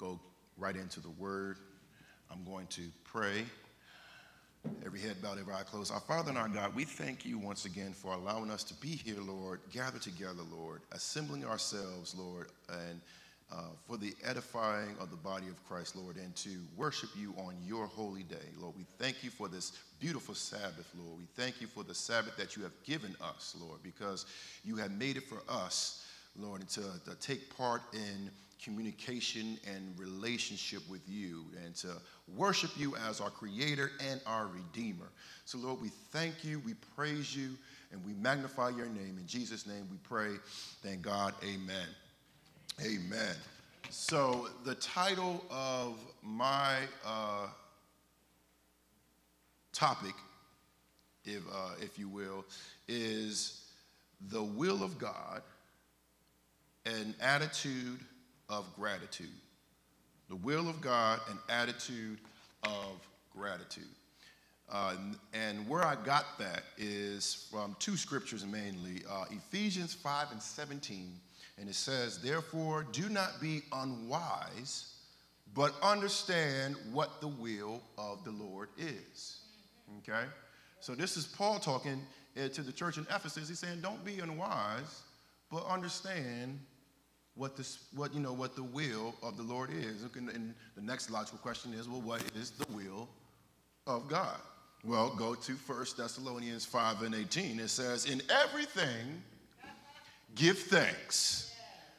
go right into the word. I'm going to pray. Every head bowed, every eye closed. Our Father and our God, we thank you once again for allowing us to be here, Lord, gather together, Lord, assembling ourselves, Lord, and uh, for the edifying of the body of Christ, Lord, and to worship you on your holy day. Lord, we thank you for this beautiful Sabbath, Lord. We thank you for the Sabbath that you have given us, Lord, because you have made it for us, Lord, to, to take part in communication and relationship with you and to worship you as our creator and our redeemer. So, Lord, we thank you, we praise you, and we magnify your name. In Jesus' name we pray. Thank God. Amen. Amen. So, the title of my uh, topic, if, uh, if you will, is the will of God, an attitude of gratitude. The will of God, an attitude of gratitude. Uh, and where I got that is from two scriptures mainly uh, Ephesians 5 and 17. And it says, Therefore, do not be unwise, but understand what the will of the Lord is. Okay? So this is Paul talking uh, to the church in Ephesus. He's saying, Don't be unwise, but understand what this what you know what the will of the Lord is. And the next logical question is, well, what is the will of God? Well, go to 1 Thessalonians 5 and 18. It says, In everything give thanks,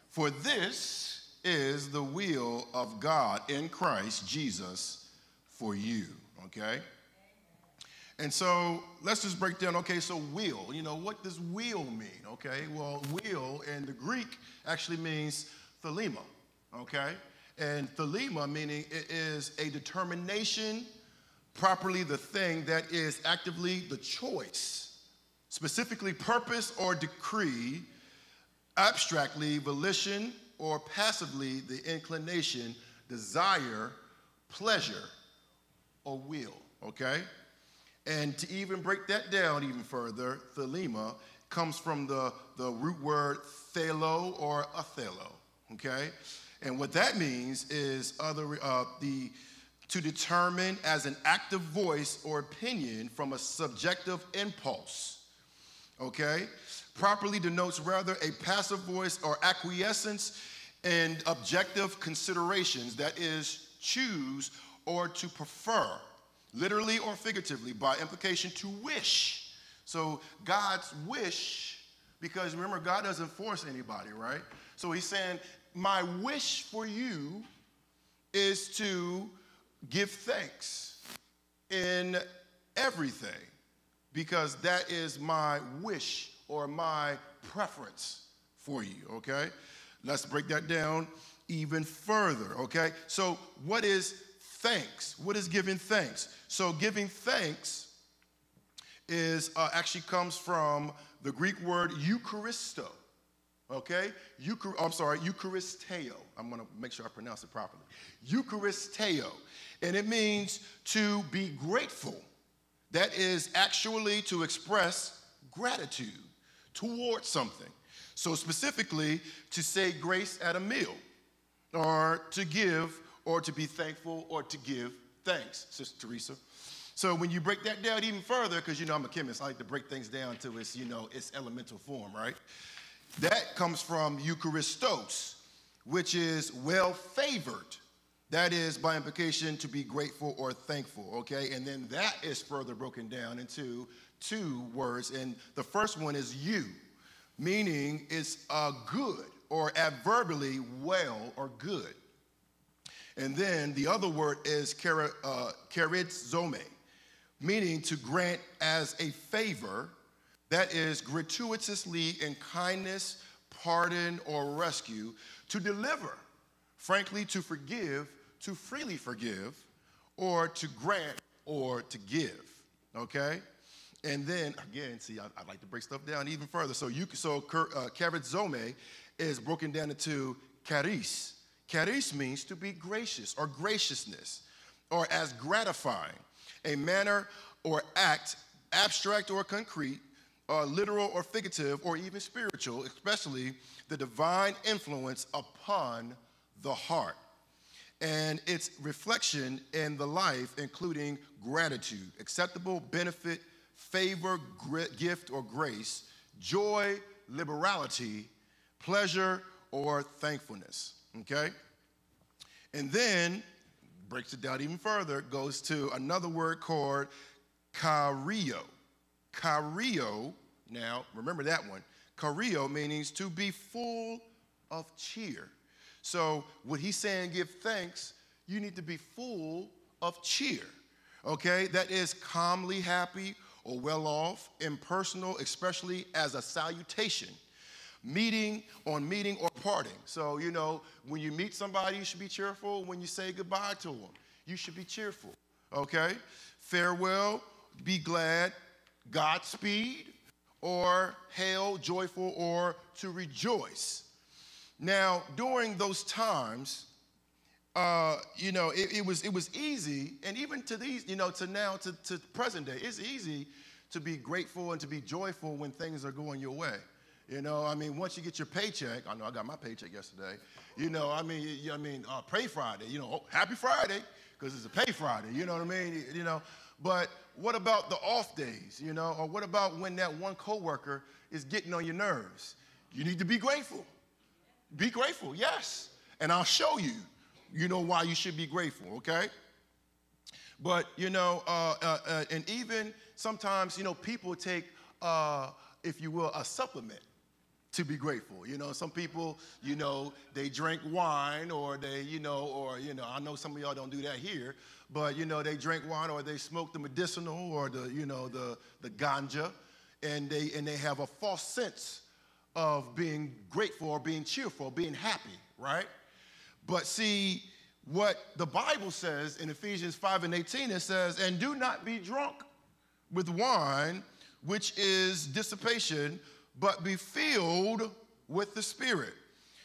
for this is the will of God in Christ Jesus for you. Okay? And so let's just break down, okay, so will, you know, what does will mean? Okay, well, will in the Greek actually means thelema, okay? And thelema meaning it is a determination, properly the thing that is actively the choice, specifically purpose or decree, abstractly volition or passively the inclination, desire, pleasure, or will, okay? And to even break that down even further, thelema comes from the, the root word thelo or ethelo, okay? And what that means is other, uh, the, to determine as an active voice or opinion from a subjective impulse, okay? Properly denotes rather a passive voice or acquiescence in objective considerations, that is, choose or to prefer literally or figuratively, by implication, to wish. So God's wish, because remember, God doesn't force anybody, right? So he's saying, My wish for you is to give thanks in everything, because that is my wish or my preference for you, okay? Let's break that down even further, okay? So, what is thanks. What is giving thanks? So, giving thanks is uh, actually comes from the Greek word Eucharisto. Okay? Euchar- I'm sorry, Eucharisteo. I'm going to make sure I pronounce it properly. Eucharisteo. And it means to be grateful. That is actually to express gratitude towards something. So, specifically, to say grace at a meal or to give or to be thankful or to give thanks, Sister Teresa. So when you break that down even further, because you know I'm a chemist, I like to break things down to its, you know, its elemental form, right? That comes from Eucharistos, which is well favored. That is, by implication, to be grateful or thankful, okay? And then that is further broken down into two words. And the first one is you, meaning it's a good or adverbially well or good. And then the other word is uh, charizomai, meaning to grant as a favor, that is gratuitously in kindness, pardon, or rescue, to deliver, frankly, to forgive, to freely forgive, or to grant or to give. Okay? And then again, see, I, I like to break stuff down even further. So you so uh, charizomai is broken down into charis, Charis means to be gracious or graciousness or as gratifying, a manner or act, abstract or concrete, or literal or figurative, or even spiritual, especially the divine influence upon the heart. and its reflection in the life, including gratitude, acceptable benefit, favor, gift, or grace, joy, liberality, pleasure, or thankfulness. Okay? And then breaks it down even further, goes to another word called chario. Chario, now remember that one. Chario means to be full of cheer. So, what he's saying, give thanks, you need to be full of cheer. Okay? That is calmly happy or well off, impersonal, especially as a salutation meeting on meeting or parting. So, you know, when you meet somebody, you should be cheerful. When you say goodbye to them, you should be cheerful. Okay? Farewell, be glad, Godspeed, or hail, joyful, or to rejoice. Now, during those times, uh, you know, it, it, was, it was easy, and even to these, you know, to now, to, to present day, it's easy to be grateful and to be joyful when things are going your way. You know, I mean, once you get your paycheck, I know I got my paycheck yesterday. You know, I mean, you, I mean, uh, pray Friday. You know, oh, happy Friday because it's a pay Friday. You know what I mean? You know, but what about the off days? You know, or what about when that one coworker is getting on your nerves? You need to be grateful. Be grateful, yes, and I'll show you. You know why you should be grateful. Okay. But you know, uh, uh, uh, and even sometimes, you know, people take, uh, if you will, a supplement to be grateful. You know, some people, you know, they drink wine or they, you know, or, you know, I know some of y'all don't do that here, but, you know, they drink wine or they smoke the medicinal or the, you know, the, the ganja, and they, and they have a false sense of being grateful or being cheerful, being happy, right? But see, what the Bible says in Ephesians 5 and 18, it says, and do not be drunk with wine, which is dissipation, but be filled with the Spirit.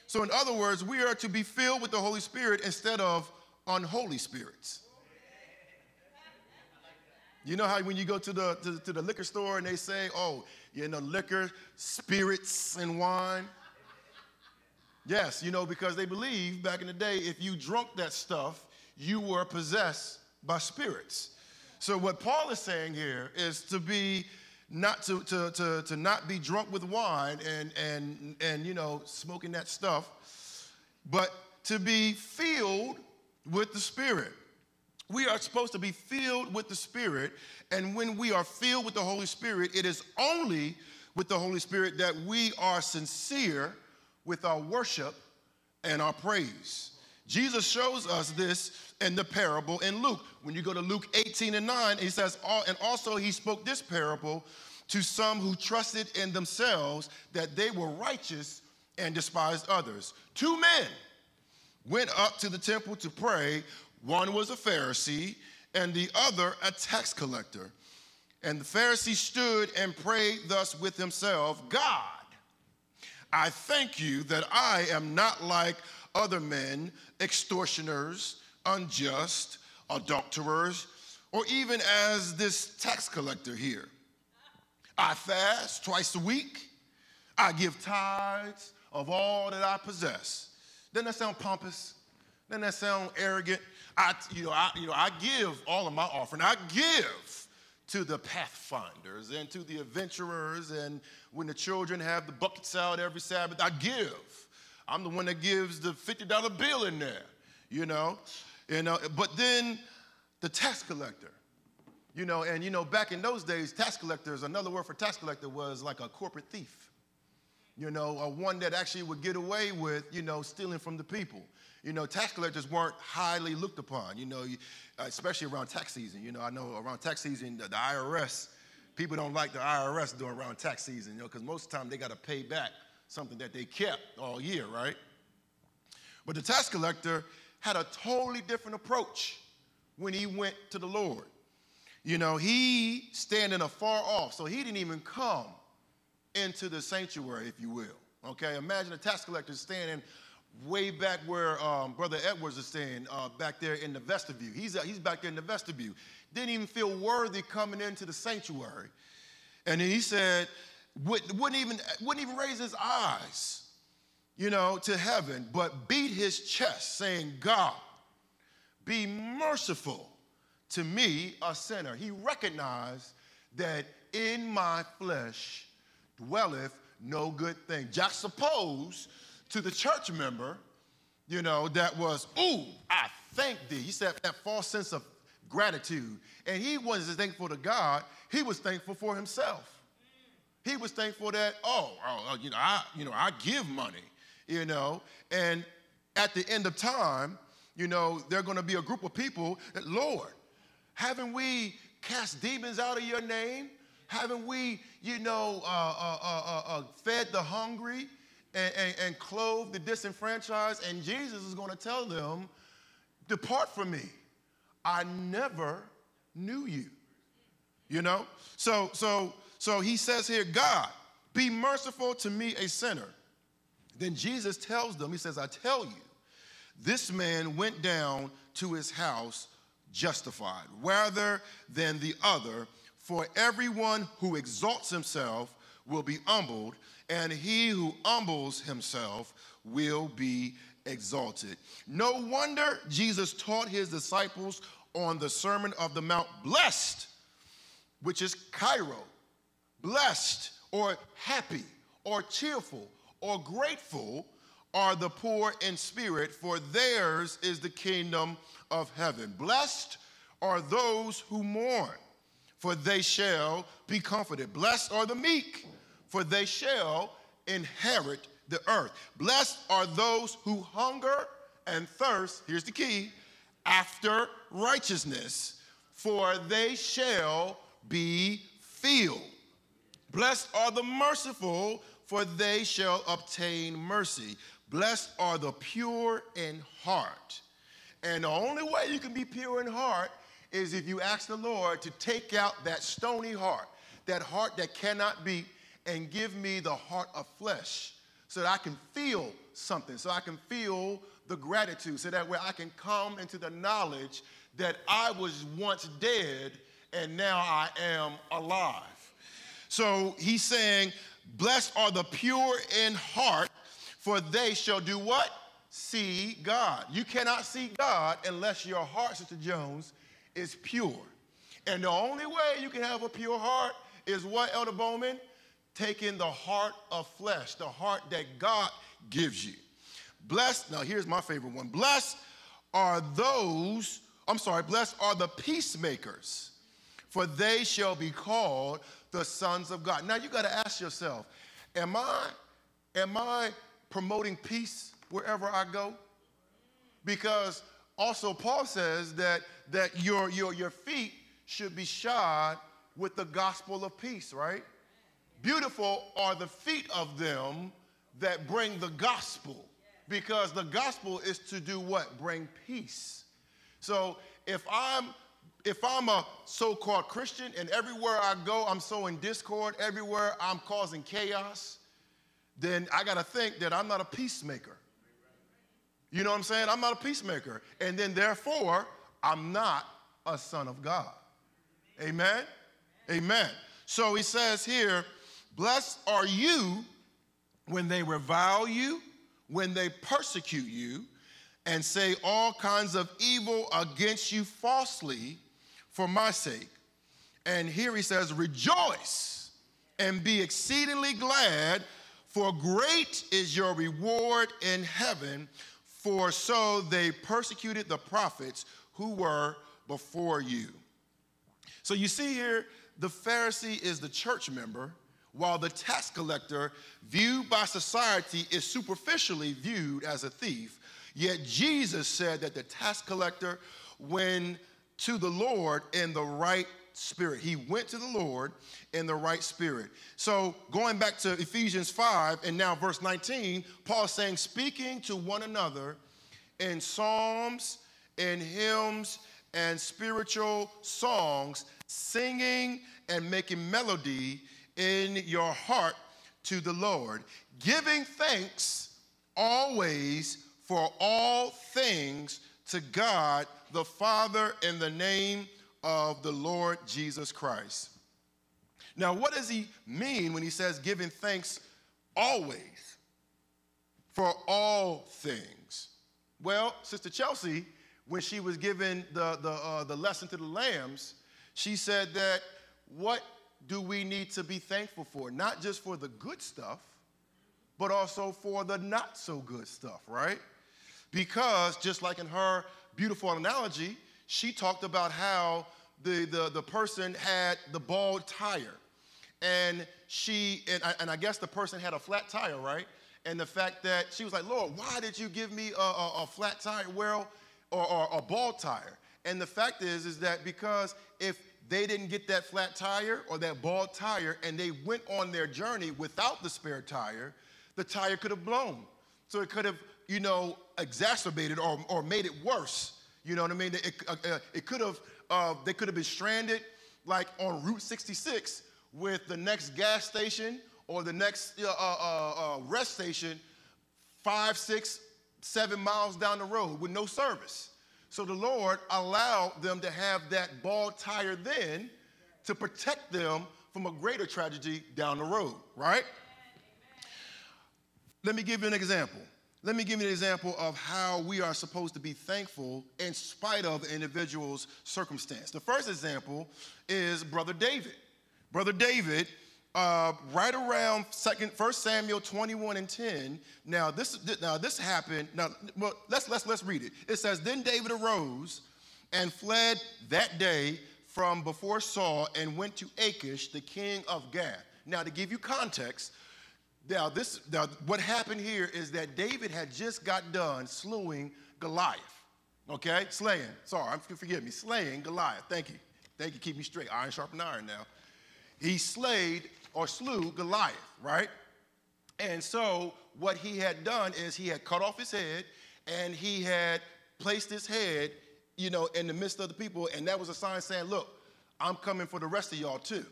So, in other words, we are to be filled with the Holy Spirit instead of unholy spirits. You know how when you go to the, to, to the liquor store and they say, oh, you know, liquor, spirits, and wine? Yes, you know, because they believe back in the day, if you drunk that stuff, you were possessed by spirits. So, what Paul is saying here is to be not to, to, to, to not be drunk with wine and, and, and, you know, smoking that stuff, but to be filled with the Spirit. We are supposed to be filled with the Spirit, and when we are filled with the Holy Spirit, it is only with the Holy Spirit that we are sincere with our worship and our praise. Jesus shows us this in the parable in Luke. When you go to Luke 18 and 9, he says, and also he spoke this parable to some who trusted in themselves that they were righteous and despised others. Two men went up to the temple to pray. One was a Pharisee, and the other a tax collector. And the Pharisee stood and prayed thus with himself God, I thank you that I am not like other men, extortioners, unjust, adulterers, or even as this tax collector here. I fast twice a week. I give tithes of all that I possess. Doesn't that sound pompous? Doesn't that sound arrogant? I, you know, I, you know, I give all of my offering. I give to the pathfinders and to the adventurers. And when the children have the buckets out every Sabbath, I give. I'm the one that gives the $50 bill in there, you know. You know, but then the tax collector, you know, and you know, back in those days, tax collectors, another word for tax collector was like a corporate thief. You know, a one that actually would get away with, you know, stealing from the people. You know, tax collectors weren't highly looked upon, you know, especially around tax season. You know, I know around tax season, the, the IRS, people don't like the IRS doing around tax season, you know, because most of the time they got to pay back something that they kept all year, right? But the tax collector had a totally different approach when he went to the Lord. You know, he standing afar off, so he didn't even come into the sanctuary, if you will. Okay, imagine a tax collector standing way back where um, Brother Edwards is standing, uh, back there in the vestibule. He's, uh, he's back there in the vestibule. Didn't even feel worthy coming into the sanctuary. And then he said, wouldn't, wouldn't, even, wouldn't even raise his eyes, you know, to heaven, but beat his chest, saying, God, be merciful to me, a sinner. He recognized that in my flesh dwelleth no good thing. Juxtaposed to the church member, you know, that was, ooh, I thank thee. He said that false sense of gratitude. And he wasn't thankful to God, he was thankful for himself. He was thankful that, oh, oh, oh you know, I, you know, I give money, you know, and at the end of time, you know, there are going to be a group of people that, Lord, haven't we cast demons out of your name? Haven't we, you know, uh, uh, uh, uh, uh fed the hungry and, and, and clothed the disenfranchised? And Jesus is going to tell them, Depart from me. I never knew you. You know? So, so, so he says here, God, be merciful to me, a sinner. Then Jesus tells them, He says, I tell you, this man went down to his house justified rather than the other. For everyone who exalts himself will be humbled, and he who humbles himself will be exalted. No wonder Jesus taught his disciples on the Sermon of the Mount, blessed, which is Cairo, blessed or happy or cheerful or grateful are the poor in spirit, for theirs is the kingdom of heaven. Blessed are those who mourn, for they shall be comforted. Blessed are the meek, for they shall inherit the earth. Blessed are those who hunger and thirst, here's the key, after righteousness, for they shall be filled. Blessed are the merciful, for they shall obtain mercy. Blessed are the pure in heart. And the only way you can be pure in heart is if you ask the Lord to take out that stony heart, that heart that cannot beat, and give me the heart of flesh so that I can feel something, so I can feel the gratitude, so that way I can come into the knowledge that I was once dead and now I am alive. So he's saying, Blessed are the pure in heart, for they shall do what? See God. You cannot see God unless your heart, Sister Jones, is pure. And the only way you can have a pure heart is what, Elder Bowman? Taking the heart of flesh, the heart that God gives you. Blessed, now here's my favorite one. Blessed are those, I'm sorry, blessed are the peacemakers, for they shall be called the sons of God. Now you got to ask yourself, am I, am I promoting peace wherever I go? Because also Paul says that, that your, your, your feet should be shod with the gospel of peace, right? Beautiful are the feet of them that bring the gospel. Because the gospel is to do what? Bring peace. So if I'm if I'm a so-called Christian and everywhere I go I'm sowing discord, everywhere I'm causing chaos, then I got to think that I'm not a peacemaker. You know what I'm saying? I'm not a peacemaker. And then therefore, I'm not a son of God. Amen? Amen. So he says here, Blessed are you when they revile you, when they persecute you, and say all kinds of evil against you falsely for my sake. And here he says, Rejoice and be exceedingly glad for great is your reward in heaven, for so they persecuted the prophets who were before you. So you see here, the Pharisee is the church member, while the tax collector, viewed by society, is superficially viewed as a thief. Yet Jesus said that the tax collector, when to the Lord in the right spirit. He went to the Lord in the right spirit. So, going back to Ephesians 5 and now verse 19, Paul saying, speaking to one another in psalms, in hymns, and spiritual songs, singing and making melody in your heart to the Lord, giving thanks always for all things to God the Father in the name of the Lord Jesus Christ. Now, what does he mean when he says giving thanks always for all things? Well, Sister Chelsea, when she was giving the, the, uh, the lesson to the lambs, she said that what do we need to be thankful for? Not just for the good stuff, but also for the not so good stuff, right? Because just like in her beautiful analogy, she talked about how the, the, the person had the bald tire. And she, and I, and I guess the person had a flat tire, right? And the fact that she was like, Lord, why did you give me a, a, a flat tire? Well, or, or a bald tire. And the fact is, is that because if they didn't get that flat tire or that bald tire and they went on their journey without the spare tire, the tire could have blown. So it could have, you know, exacerbated or, or made it worse. You know what I mean? It, uh, uh, it could have, uh, they could have been stranded like on Route 66 with the next gas station or the next uh, uh, uh, rest station five, six, seven miles down the road with no service. So the Lord allowed them to have that bald tire then to protect them from a greater tragedy down the road, right? Let me give you an example. Let me give you an example of how we are supposed to be thankful in spite of an individual's circumstance. The first example is Brother David. Brother David uh, right around second, First Samuel 21 and 10. Now this, now this happened. Now, well, let's let's let's read it. It says, "Then David arose and fled that day from before Saul and went to Achish, the king of Gath." Now, to give you context, now this now what happened here is that David had just got done slewing Goliath. Okay, slaying. Sorry, forgive me, slaying Goliath. Thank you, thank you. Keep me straight. Iron sharpen iron. Now, he slayed or slew Goliath, right? And so what he had done is he had cut off his head and he had placed his head, you know, in the midst of the people, and that was a sign saying, look, I'm coming for the rest of y'all too.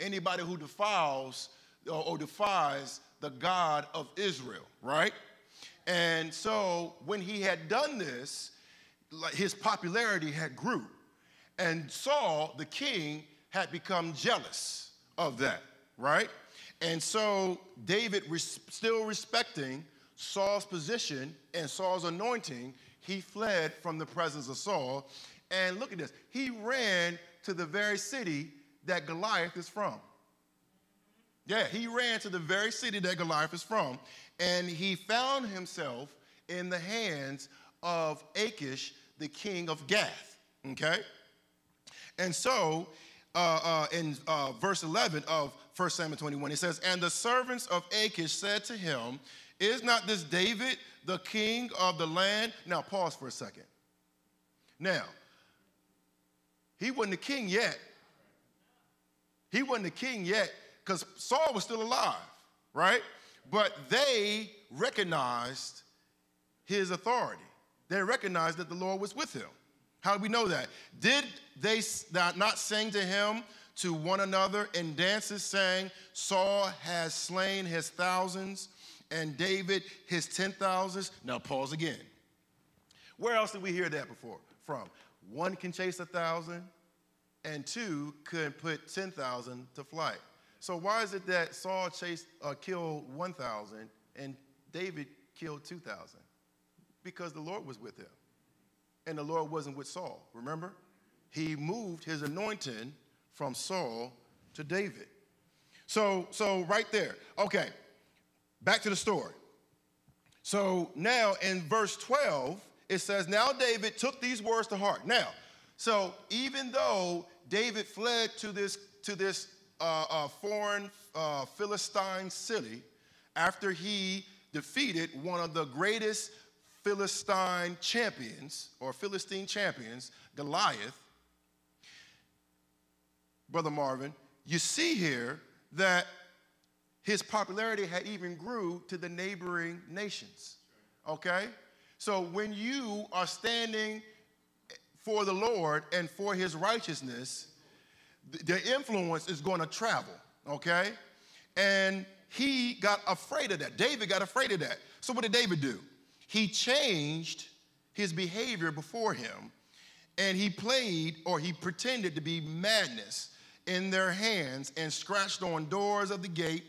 Anybody who defiles or, or defies the God of Israel, right? And so when he had done this, his popularity had grew. And Saul, the king, had become jealous of that right? And so David, res- still respecting Saul's position and Saul's anointing, he fled from the presence of Saul. And look at this he ran to the very city that Goliath is from. Yeah, he ran to the very city that Goliath is from, and he found himself in the hands of Achish, the king of Gath. Okay? And so, uh, uh, in uh, verse 11 of 1 Samuel 21. It says, And the servants of Achish said to him, Is not this David the king of the land? Now, pause for a second. Now, he wasn't the king yet. He wasn't the king yet because Saul was still alive, right? But they recognized his authority. They recognized that the Lord was with him. How do we know that? Did they not sing to him to one another in dances, saying, Saul has slain his thousands and David his ten thousands. Now pause again. Where else did we hear that before from? One can chase a thousand, and two could put ten thousand to flight. So why is it that Saul chased uh, killed one thousand and David killed two thousand? Because the Lord was with him, and the Lord wasn't with Saul. Remember, he moved his anointing from Saul to David. So, so right there. Okay, back to the story. So now in verse 12, it says, Now David took these words to heart. Now, so even though David fled to this, to this uh, uh, foreign uh, Philistine city after he defeated one of the greatest Philistine champions or Philistine champions, Goliath, Brother Marvin, you see here that his popularity had even grew to the neighboring nations. Okay? So when you are standing for the Lord and for his righteousness, the influence is going to travel, okay? And he got afraid of that. David got afraid of that. So what did David do? He changed his behavior before him and he played or he pretended to be madness in their hands and scratched on doors of the gate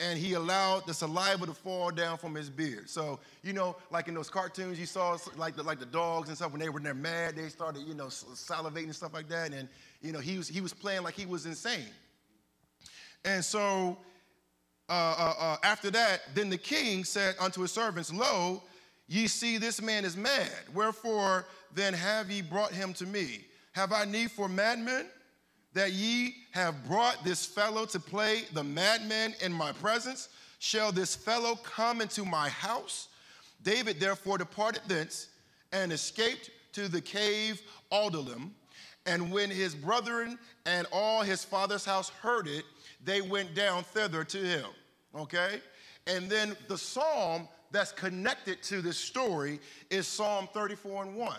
and he allowed the saliva to fall down from his beard. So, you know, like in those cartoons you saw, like the, like the dogs and stuff, when they were they're mad, they started, you know, salivating and stuff like that. And, you know, he was, he was playing like he was insane. And so uh, uh, uh, after that, then the king said unto his servants, Lo, ye see this man is mad. Wherefore then have ye brought him to me? Have I need for madmen? That ye have brought this fellow to play the madman in my presence? Shall this fellow come into my house? David therefore departed thence and escaped to the cave Adullam. And when his brethren and all his father's house heard it, they went down thither to him. Okay? And then the psalm that's connected to this story is Psalm 34 and 1.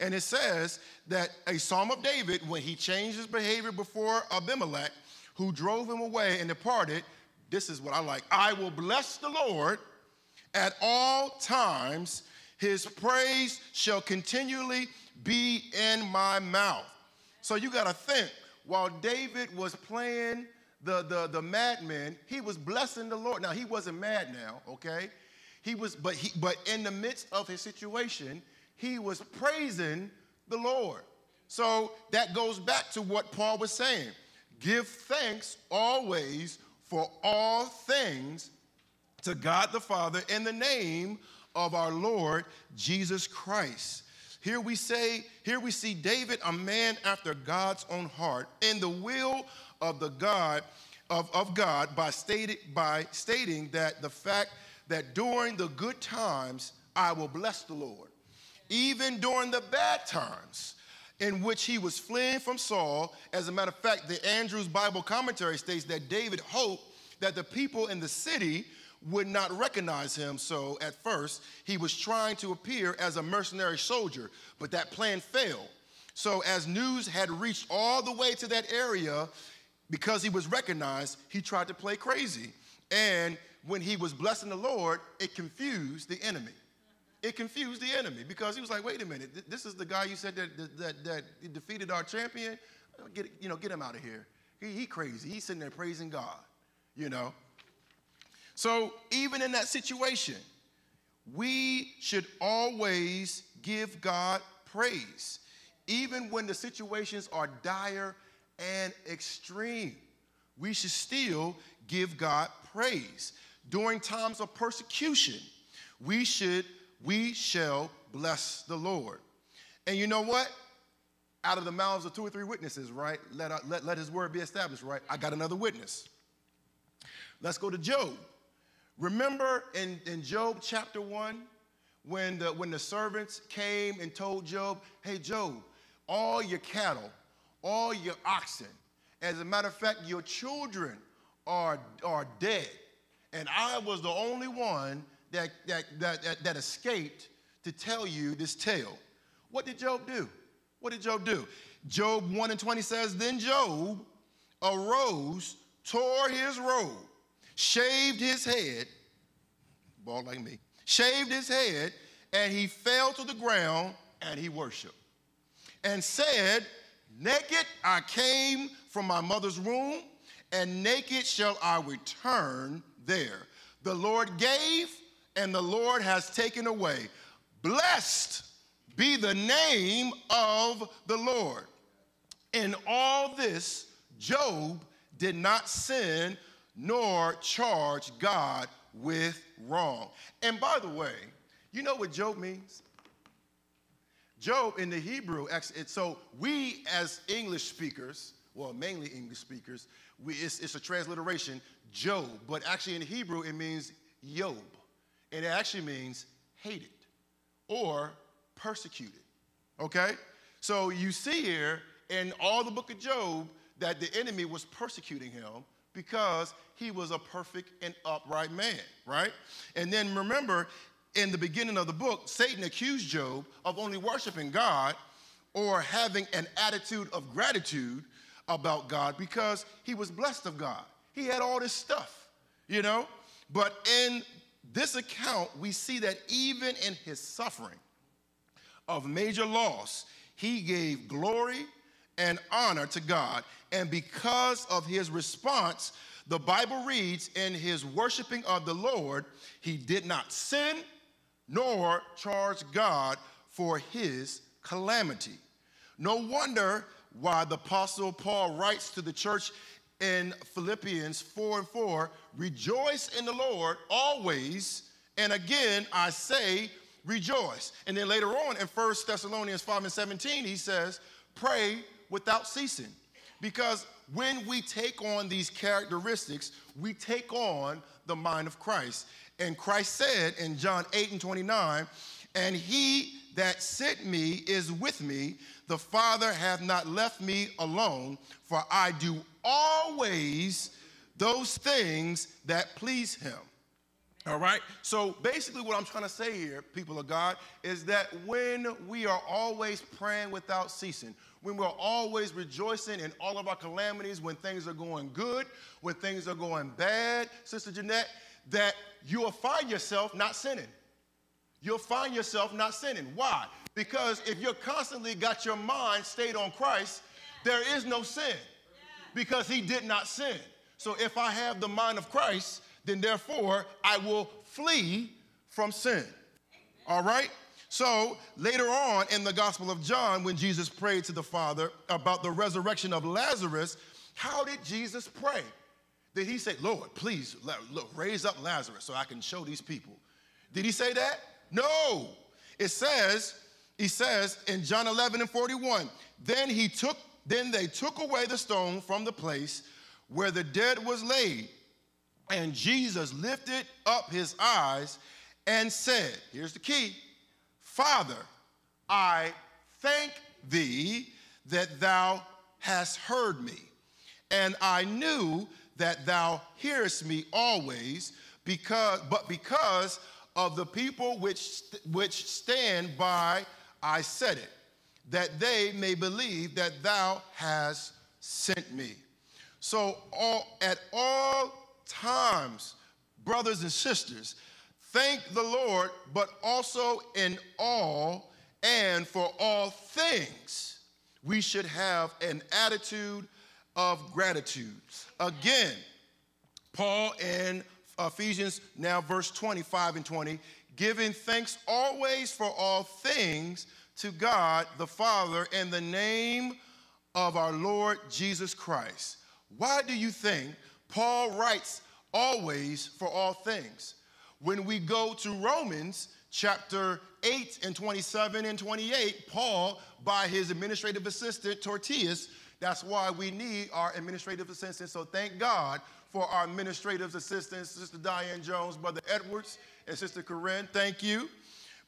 And it says that a psalm of David, when he changed his behavior before Abimelech, who drove him away and departed, this is what I like I will bless the Lord at all times, his praise shall continually be in my mouth. So you got to think, while David was playing the, the, the madman, he was blessing the Lord. Now, he wasn't mad now, okay? He was, but, he, but in the midst of his situation, he was praising the Lord. So that goes back to what Paul was saying give thanks always for all things to God the Father in the name of our Lord Jesus Christ. Here we say, here we see David, a man after God's own heart, in the will of the God of, of God by stated by stating that the fact that during the good times I will bless the Lord even during the bad times in which he was fleeing from Saul. As a matter of fact, the Andrews Bible commentary states that David hoped that the people in the city would not recognize him. So at first, he was trying to appear as a mercenary soldier, but that plan failed. So as news had reached all the way to that area, because he was recognized, he tried to play crazy. And when he was blessing the Lord, it confused the enemy it confused the enemy because he was like, wait a minute, this is the guy you said that, that, that defeated our champion. Uh, get, you know, get him out of here. He, he crazy. He's sitting there praising God, you know. So even in that situation, we should always give God praise, even when the situations are dire and extreme. We should still give God praise. During times of persecution, we should we shall bless the Lord. And you know what? Out of the mouths of two or three witnesses, right? Let, uh, let, let his word be established, right? I got another witness. Let's go to Job. Remember in, in Job chapter 1 when the, when the servants came and told Job, hey, Job, all your cattle, all your oxen, as a matter of fact, your children are, are dead. And I was the only one that, that, that, that, escaped to tell you this tale. What did Job do? What did Job do? Job 1 and 20 says, Then Job arose, tore his robe, shaved his head, bald like me, shaved his head, and he fell to the ground and he worshiped. And said, Naked I came from my mother's womb, and naked shall I return there. The Lord gave, and the Lord has taken away. Blessed be the name of the Lord. In all this, Job did not sin nor charge God with wrong. And by the way, you know what Job means? Job in the Hebrew, so we as English speakers, well, mainly English speakers, we, it's, it's a transliteration, Job, but actually in Hebrew it means Job. And it actually means hated or persecuted. Okay? So you see here in all the book of Job that the enemy was persecuting him because he was a perfect and upright man, right? And then remember, in the beginning of the book, Satan accused Job of only worshiping God or having an attitude of gratitude about God because he was blessed of God. He had all this stuff, you know? But in this account, we see that even in his suffering of major loss, he gave glory and honor to God. And because of his response, the Bible reads, in his worshiping of the Lord, he did not sin nor charge God for his calamity. No wonder why the Apostle Paul writes to the church in Philippians 4 and 4 rejoice in the Lord always. And again, I say, rejoice. And then later on in 1 Thessalonians 5 and 17, he says, pray without ceasing. Because when we take on these characteristics, we take on the mind of Christ. And Christ said in John 8 and 29, and he that sent me is with me. The Father hath not left me alone, for I do always those things that please him. All right? So basically, what I'm trying to say here, people of God, is that when we are always praying without ceasing, when we're always rejoicing in all of our calamities, when things are going good, when things are going bad, Sister Jeanette, that you'll find yourself not sinning. You'll find yourself not sinning. Why? Because if you're constantly got your mind stayed on Christ, there is no sin because he did not sin. So if I have the mind of Christ, then therefore I will flee from sin. All right? So later on in the Gospel of John, when Jesus prayed to the Father about the resurrection of Lazarus, how did Jesus pray? Did he say, Lord, please look, raise up Lazarus so I can show these people? Did he say that? No. It says, he says in John 11 and 41, then he took, then they took away the stone from the place where the dead was laid. And Jesus lifted up his eyes and said, Here's the key Father, I thank thee that thou hast heard me. And I knew that thou hearest me always, because, but because of the people which, which stand by, I said it, that they may believe that thou hast sent me. So, all, at all times, brothers and sisters, thank the Lord, but also in all and for all things, we should have an attitude of gratitude. Again, Paul in Ephesians, now verse 25 and 20, giving thanks always for all things to God the Father in the name of our Lord Jesus Christ. Why do you think Paul writes always for all things? When we go to Romans chapter 8 and 27 and 28, Paul, by his administrative assistant Tertius, that's why we need our administrative assistants. So thank God for our administrative assistants, Sister Diane Jones, Brother Edwards, and Sister Corinne. Thank you.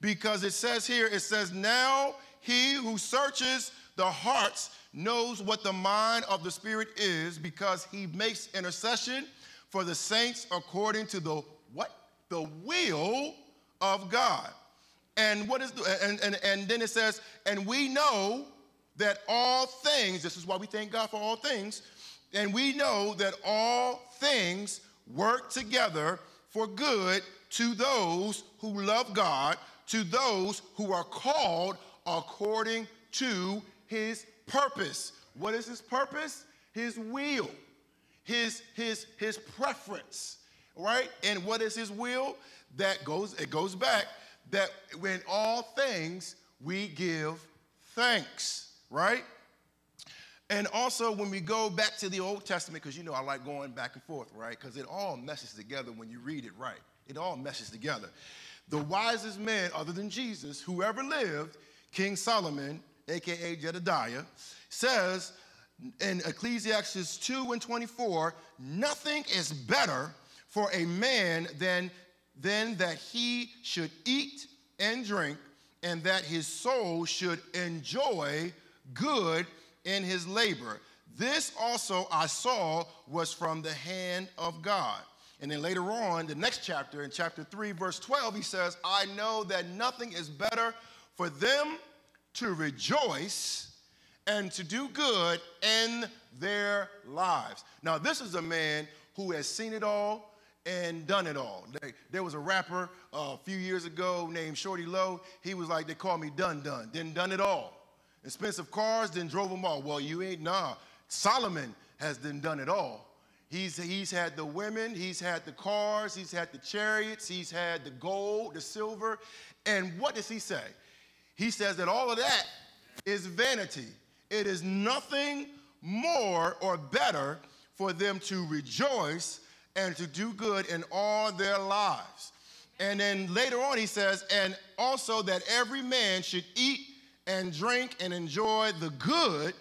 Because it says here, it says, Now he who searches the hearts knows what the mind of the Spirit is, because he makes intercession for the saints according to the what? The will of God. And what is the, and, and, and then it says, and we know that all things, this is why we thank God for all things, and we know that all things work together for good to those who love God, to those who are called according to his purpose. What is his purpose? His will, his, his, his preference, right? And what is his will? That goes, it goes back that when all things we give thanks right? And also, when we go back to the Old Testament, because you know I like going back and forth, right? Because it all meshes together when you read it right. It all meshes together. The wisest man, other than Jesus, who ever lived, King Solomon, aka Jedidiah, says in Ecclesiastes 2 and 24, nothing is better for a man than, than that he should eat and drink, and that his soul should enjoy good in his labor. This also I saw was from the hand of God. And then later on, the next chapter, in chapter 3, verse 12, he says, I know that nothing is better for them to rejoice and to do good in their lives. Now, this is a man who has seen it all and done it all. There was a rapper uh, a few years ago named Shawty Lo. He was like, they call me Dunn Dunn, then done it all. Expensive cars, then drove them all. Well, you ain't, nah. Solomon has then done it all. He's, he's had the women, he's had the cars, he's had the chariots, he's had the gold, the silver. And what does he say? He says that all of that is vanity. It is nothing more or better for them to rejoice and to do good in all their lives. And then later on, he says, and also that every man should eat and drink and enjoy the good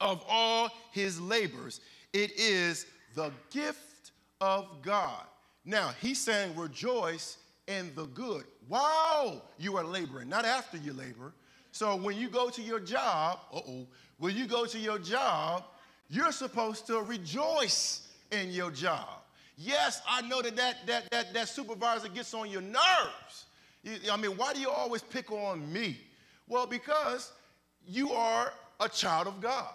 of all his labors. It is the gift of God. Now, he's saying rejoice in the good while you are laboring, not after you labor. So when you go to your job, uh-oh, when you go to your job, you're supposed to rejoice in your job. Yes, I know that that, that, that, that supervisor gets on your nerves. I mean, why do you always pick on me? Well, because you are a child of God.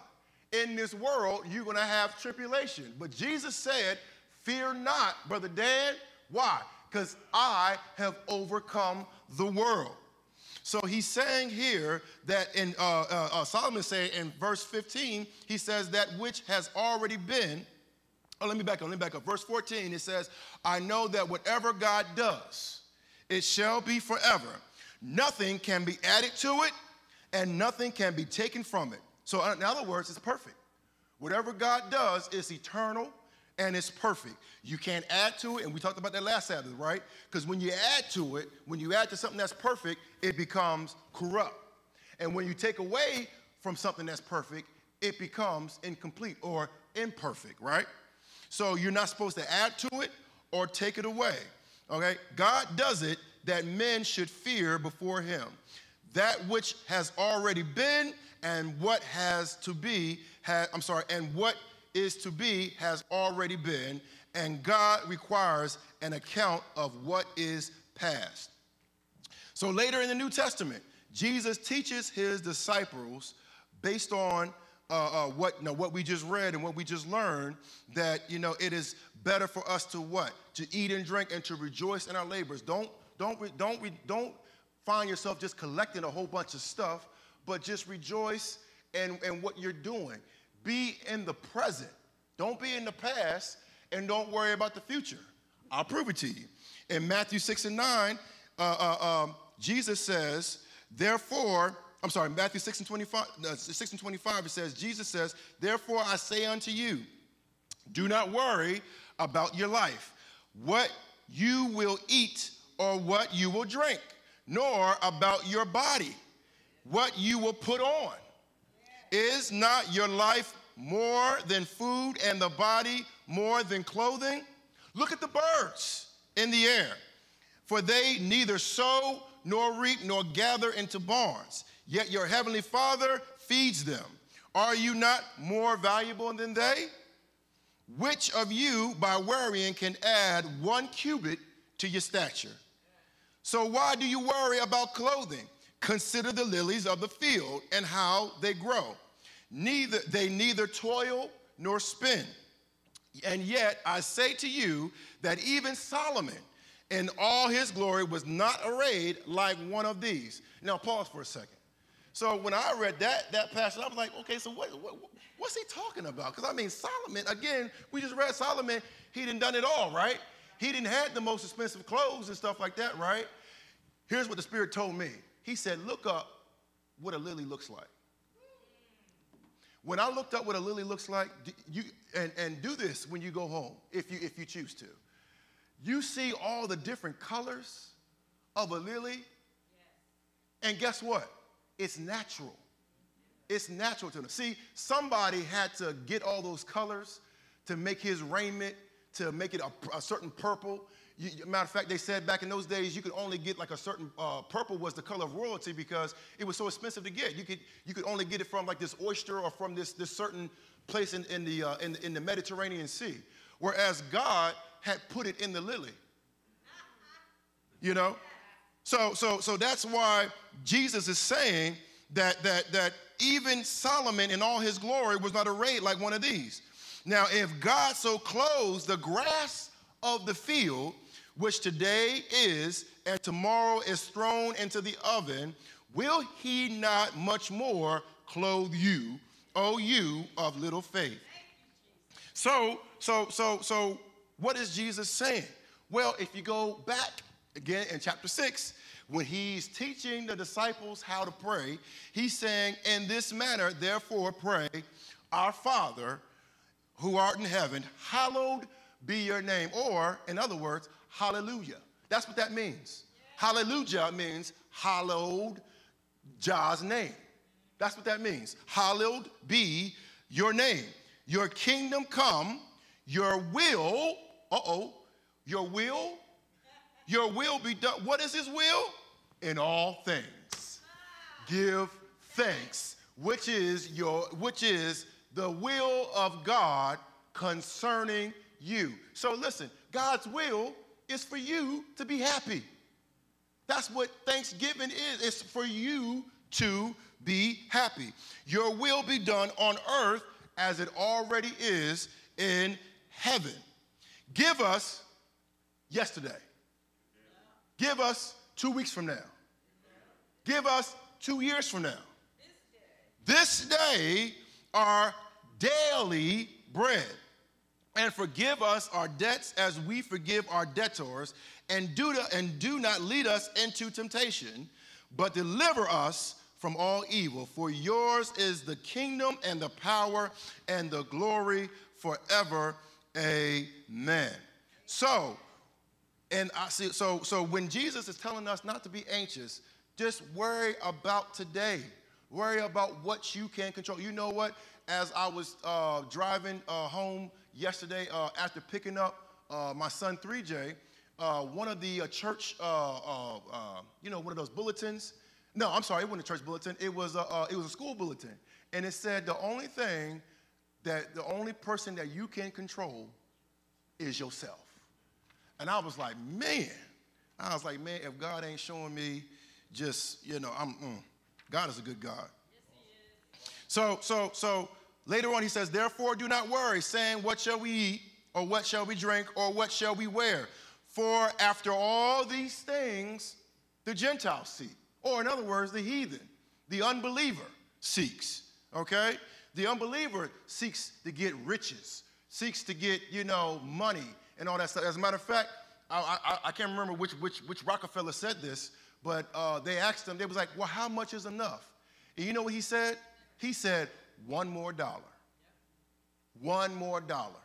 In this world, you're going to have tribulation. But Jesus said, Fear not, Brother Dan. Why? Because I have overcome the world. So he's saying here that in uh, uh, uh, Solomon say in verse 15, he says that which has already been. Oh, let me back up. Let me back up. Verse 14, it says, "I know that whatever God does, it shall be forever. Nothing can be added to it, and nothing can be taken from it." So uh, in other words, it's perfect. Whatever God does is eternal and it's perfect. You can't add to it, and we talked about that last Sabbath, right? Because when you add to it, when you add to something that's perfect, it becomes corrupt. And when you take away from something that's perfect, it becomes incomplete or imperfect, right? So you're not supposed to add to it or take it away. Okay? God does it that men should fear before him. That which has already been and what has to be, I'm sorry, and what is to be has already been, and God requires an account of what is past. So later in the New Testament, Jesus teaches his disciples based on uh, uh, what, you know, what we just read and what we just learned that you know it is better for us to what to eat and drink and to rejoice in our labors. Don't don't don't don't find yourself just collecting a whole bunch of stuff, but just rejoice in, in what you're doing. Be in the present. Don't be in the past and don't worry about the future. I'll prove it to you. In Matthew 6 and 9, uh, uh, um, Jesus says, Therefore, I'm sorry, Matthew 6 and 25, uh, 6 and 25, it says, Jesus says, Therefore I say unto you, do not worry about your life, what you will eat or what you will drink, nor about your body, what you will put on. Is not your life more than food and the body more than clothing? Look at the birds in the air, for they neither sow nor reap nor gather into barns yet your heavenly Father feeds them. Are you not more valuable than they? Which of you, by worrying, can add one cubit to your stature? So why do you worry about clothing? Consider the lilies of the field and how they grow. Neither they neither toil nor spin. And yet I say to you that even Solomon in all his glory was not arrayed like one of these. Now pause for a second. So when I read that, that passage, I was like, okay, so what, what what's he talking about? Because I mean, Solomon, again, we just read Solomon, he didn't done it all, right? He didn't have the most expensive clothes and stuff like that, right? Here's what the Spirit told me. He said, look up what a lily looks like. When I looked up what a lily looks like, you, and, and do this when you go home, if you, if you choose to. You see all the different colors of a lily, and guess what? It's natural. It's natural to them. See, somebody had to get all those colors to make his raiment, to make it a, a certain purple. You, matter of fact, they said back in those days you could only get like a certain uh, purple was the color of royalty because it was so expensive to get. You could you could only get it from like this oyster or from this this certain place in, in the uh, in, in the Mediterranean Sea, whereas God had put it in the lily. You know, so, so, so that's why Jesus is saying that, that, that even Solomon in all his glory was not arrayed like one of these. Now, if God so clothes the grass of the field, which today is and tomorrow is thrown into the oven, will he not much more clothe you, O you of little faith? So, so, so, so, what is Jesus saying? Well, if you go back again in chapter 6, when he's teaching the disciples how to pray, he's saying, In this manner, therefore, pray, Our Father who art in heaven, hallowed be your name. Or, in other words, hallelujah. That's what that means. Hallelujah means hallowed Jah's name. That's what that means. Hallowed be your name. Your kingdom come, your will, uh oh, your will, your will be done. What is his will? In all things. Give thanks, which is your, which is the will of God concerning you. So listen, God's will is for you to be happy. That's what Thanksgiving is. It's for you to be happy. Your will be done on earth as it already is in heaven. Give us yesterday. Give us two weeks from now. Give us two years from now. This day, our daily bread and forgive us our debts as we forgive our debtors, and do, to, and do not lead us into temptation, but deliver us from all evil. For yours is the kingdom and the power and the glory forever. Amen. So, and I see, so, so when Jesus is telling us not to be anxious, just worry about today. Worry about what you can control. You know what? As I was uh, driving uh, home yesterday uh, after picking up uh, my son 3J, uh, one of the church, uh, uh, uh, you know, one of those bulletins. No, I'm sorry, it wasn't a church bulletin. It was a, it was a school bulletin, and it said the only thing that the only person that you can control is yourself. And I was like, man, I was like, man, if God ain't showing me, just you know, I'm. Mm, God is a good God. Yes, so, so, so Later on, he says, Therefore, do not worry, saying, What shall we eat, or what shall we drink, or what shall we wear? For after all these things, the Gentiles seek. Or, in other words, the heathen, the unbeliever seeks. Okay? The unbeliever seeks to get riches, seeks to get, you know, money and all that stuff. As a matter of fact, I, I, I can't remember which, which, which Rockefeller said this, but uh, they asked him, they was like, well, how much is enough? And you know what he said? He said, one more dollar. One more dollar.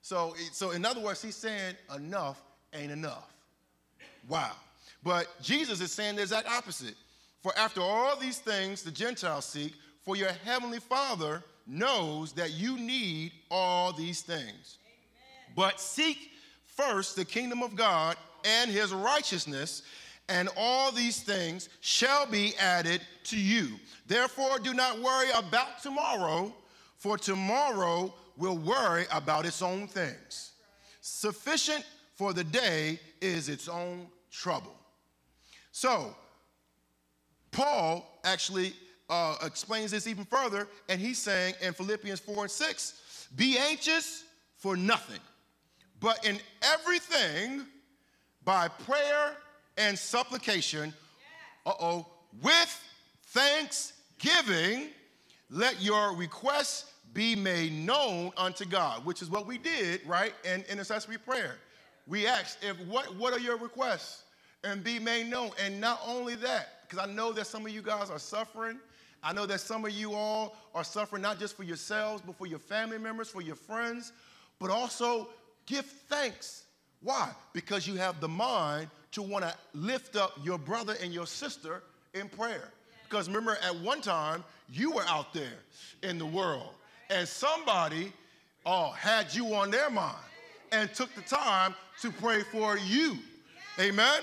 So, so in other words, he's saying enough ain't enough. Wow. But Jesus is saying the exact opposite. For after all these things the Gentiles seek, for your heavenly Father knows that you need all these things. Amen. But seek first the kingdom of God and his righteousness, and all these things shall be added to you. Therefore, do not worry about tomorrow, for tomorrow will worry about its own things. Sufficient for the day is its own trouble. So, Paul actually uh, explains this even further, and he's saying in Philippians 4 and 6 be anxious for nothing, but in everything by prayer and supplication, uh oh, with thanksgiving, let your requests be made known unto God, which is what we did, right, in intercessory prayer. We asked, if what, what are your requests? And be made known. And not only that, because I know that some of you guys are suffering. I know that some of you all are suffering not just for yourselves, but for your family members, for your friends, but also give thanks. Why? Because you have the mind to want to lift up your brother and your sister in prayer. Because remember, at one time, you were out there in the world, and somebody oh, had you on their mind and took the time to pray for you. Amen?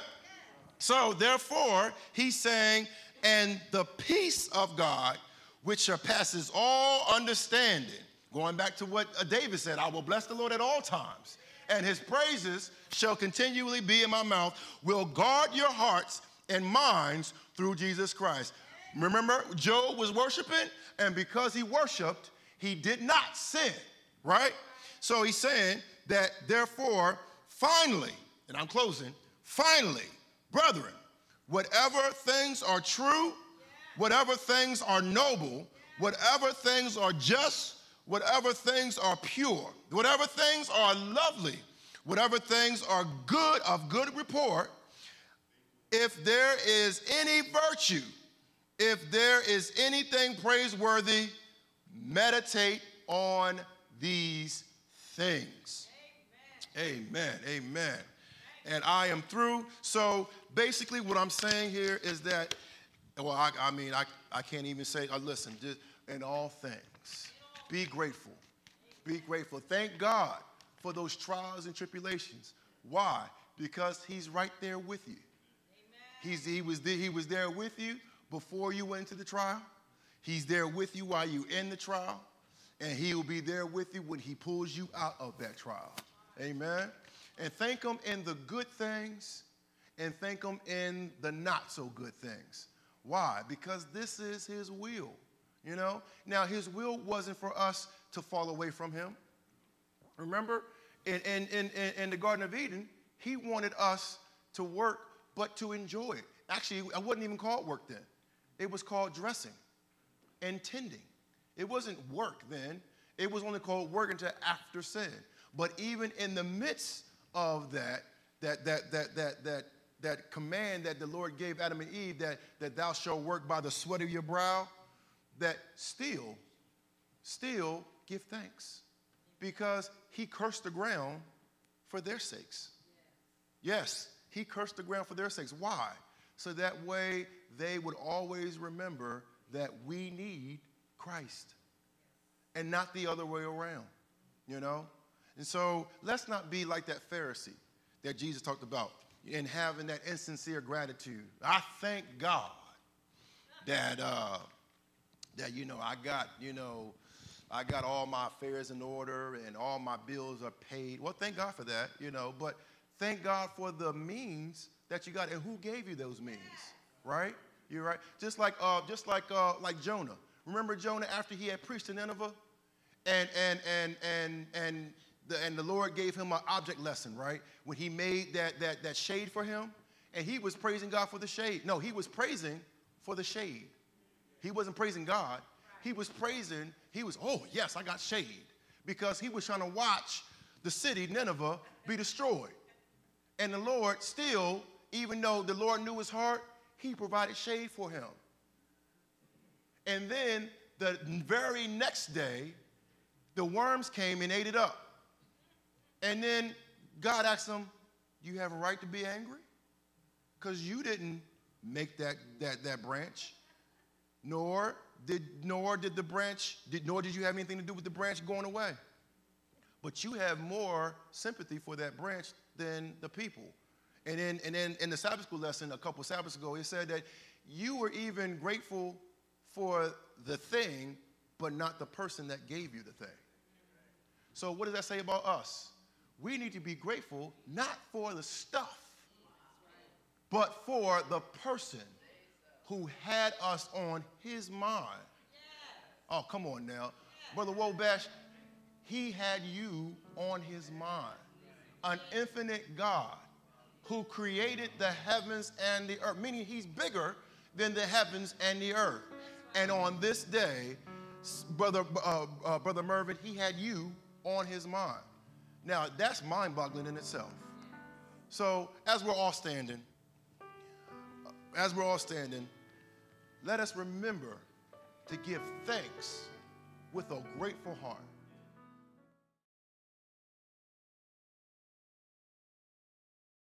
So, therefore, he's saying, and the peace of God, which surpasses all understanding, going back to what uh, David said, I will bless the Lord at all times and his praises shall continually be in my mouth, will guard your hearts and minds through Jesus Christ. Remember, Job was worshiping, and because he worshiped, he did not sin, right? So he's saying that, therefore, finally, and I'm closing, finally, brethren, whatever things are true, whatever things are noble, whatever things are just, whatever things are pure, whatever things are lovely, whatever things are good of good report, if there is any virtue, if there is anything praiseworthy, meditate on these things. Amen. Amen. Amen. And I am through. So basically, what I'm saying here is that, well, I, I mean, I, I can't even say, uh, listen, just in all things, be grateful. Be grateful. Thank God for those trials and tribulations. Why? Because He's right there with you. He's, he, was there, he was there with you before you went into the trial. He's there with you while you're in the trial. And he will be there with you when he pulls you out of that trial. Amen. And thank him in the good things and thank him in the not so good things. Why? Because this is his will. You know? Now, his will wasn't for us to fall away from him. Remember, in, in, in, in the Garden of Eden, he wanted us to work, but to enjoy it. Actually, I wouldn't even call it work then. It was called dressing and tending. It wasn't work then. It was only called work until after sin. But even in the midst of that, that, that, that, that, that, that command that the Lord gave Adam and Eve that, that thou shalt work by the sweat of your brow, that still, still give thanks because he cursed the ground for their sakes. Yes, he cursed the ground for their sakes. Why? So that way they would always remember that we need Christ and not the other way around, you know? And so let's not be like that Pharisee that Jesus talked about in having that insincere gratitude. I thank God that, uh, that you know, I got, you know, I got all my affairs in order and all my bills are paid. Well, thank God for that, you know, but thank God for the means that you got and who gave you those means, right? You're right. Just like, uh, just like, uh, like Jonah. Remember Jonah after he had preached in Nineveh? And, and, and, and, and, the, and the Lord gave him an object lesson, right? When he made that, that, that shade for him. And he was praising God for the shade. No, he was praising for the shade. He wasn't praising God. He was praising, he was, oh, yes, I got shade. Because he was trying to watch the city, Nineveh, be destroyed. And the Lord still, even though the Lord knew his heart, he provided shade for him. And then the very next day, the worms came and ate it up. And then God asked him, You have a right to be angry? Because you didn't make that, that, that branch, nor did, nor did the branch, did, nor did you have anything to do with the branch going away. But you have more sympathy for that branch than the people. And then, and then in the Sabbath school lesson a couple Sabbaths ago, it said that you were even grateful for the thing, but not the person that gave you the thing. So, what does that say about us? We need to be grateful not for the stuff, but for the person who had us on his mind. Oh, come on now. Brother Wobash, he had you on his mind. An infinite God who created the heavens and the earth, meaning he's bigger than the heavens and the earth. And on this day, Brother, uh, uh, Brother Mervyn, he had you on his mind. Now, that's mind boggling in itself. So, as we're all standing, as we're all standing, let us remember to give thanks with a grateful heart.